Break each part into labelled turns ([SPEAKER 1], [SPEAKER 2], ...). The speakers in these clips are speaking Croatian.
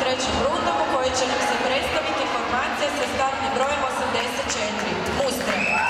[SPEAKER 1] trećim rundom u kojoj će nam se predstaviti formacija sa stavnim brojem 84, Mustre.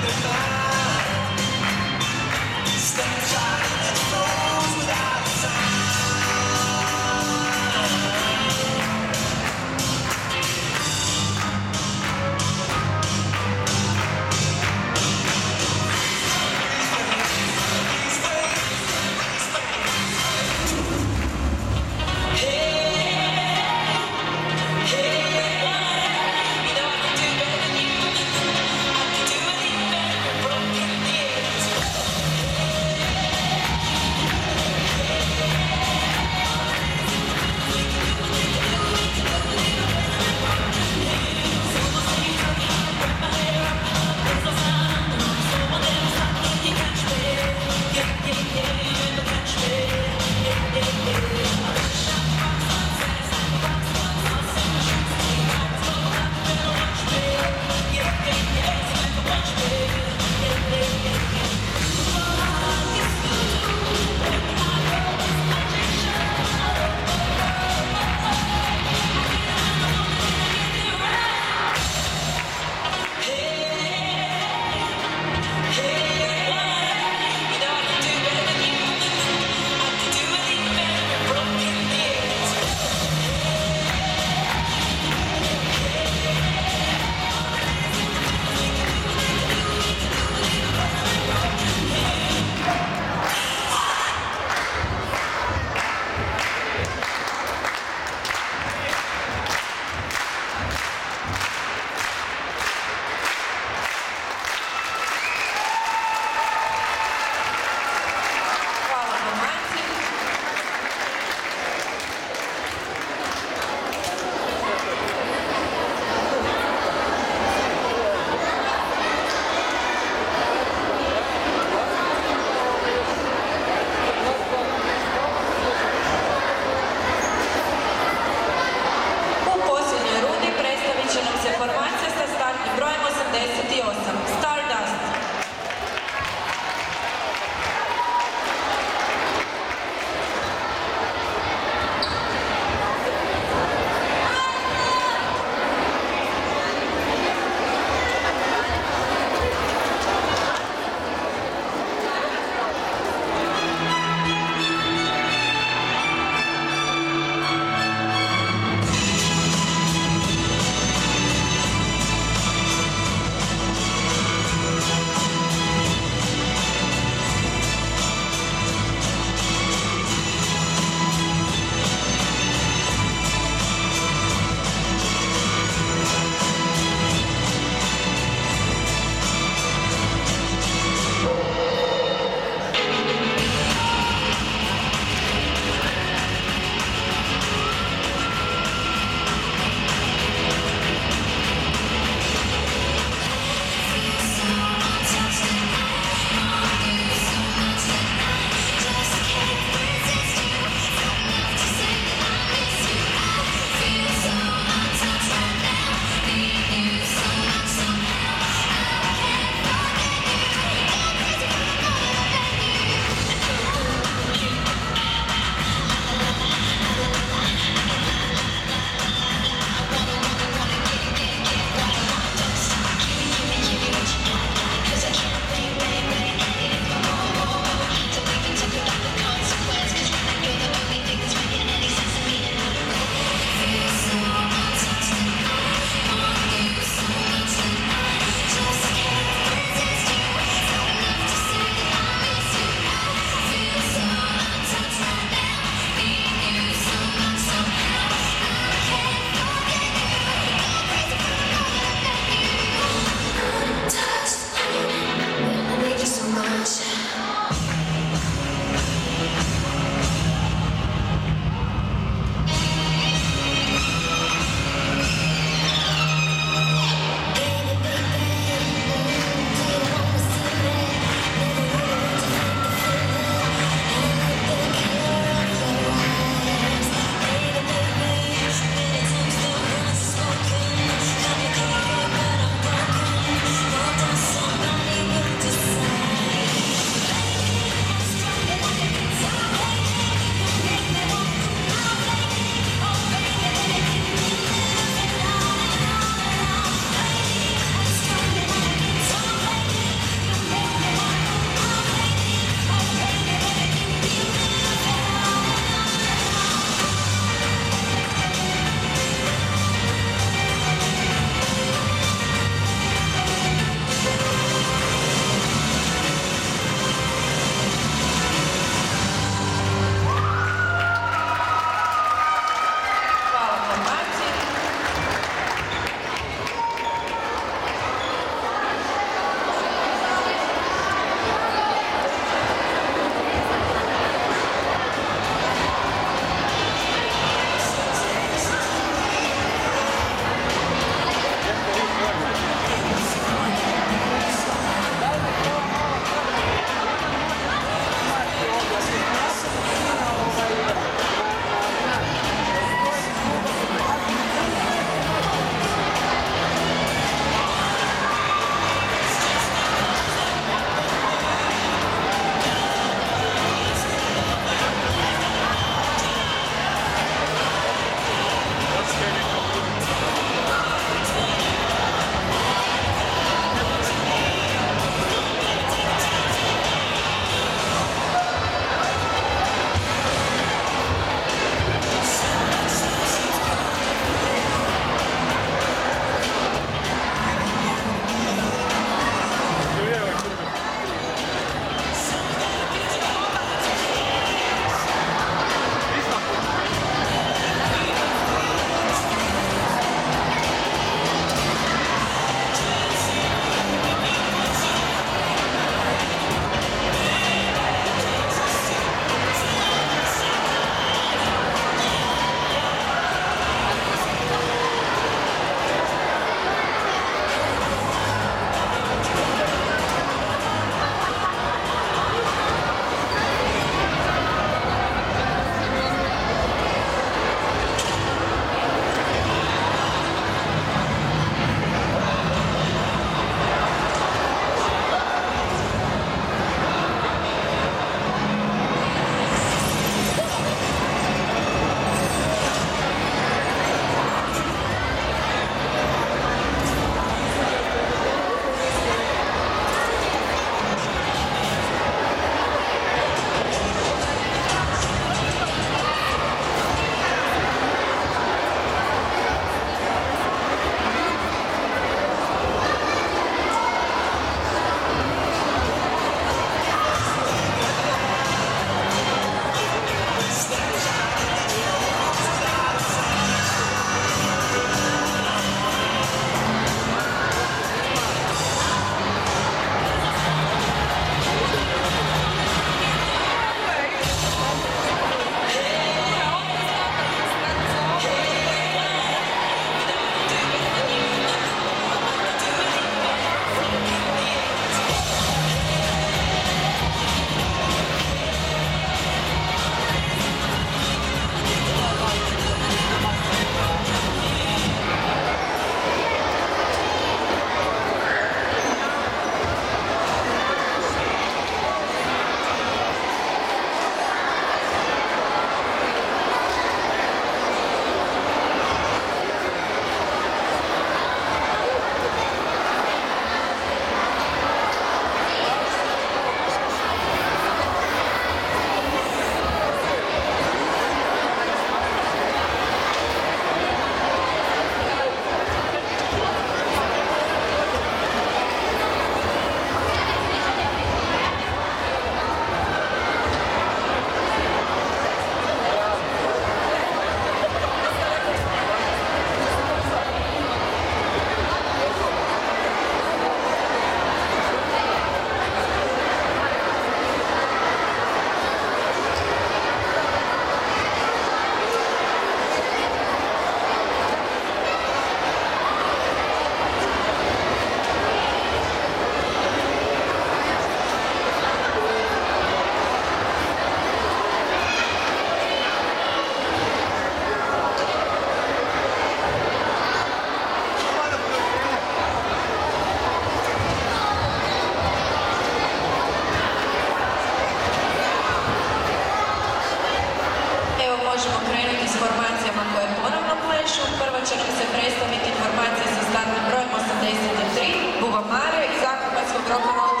[SPEAKER 1] Možemo krenuti s formacijama koje ponovno plešu. Prvo će nam se predstaviti formacija sa startnim brojem 83, Bubamare iz Akrobatskog rock'n'rolla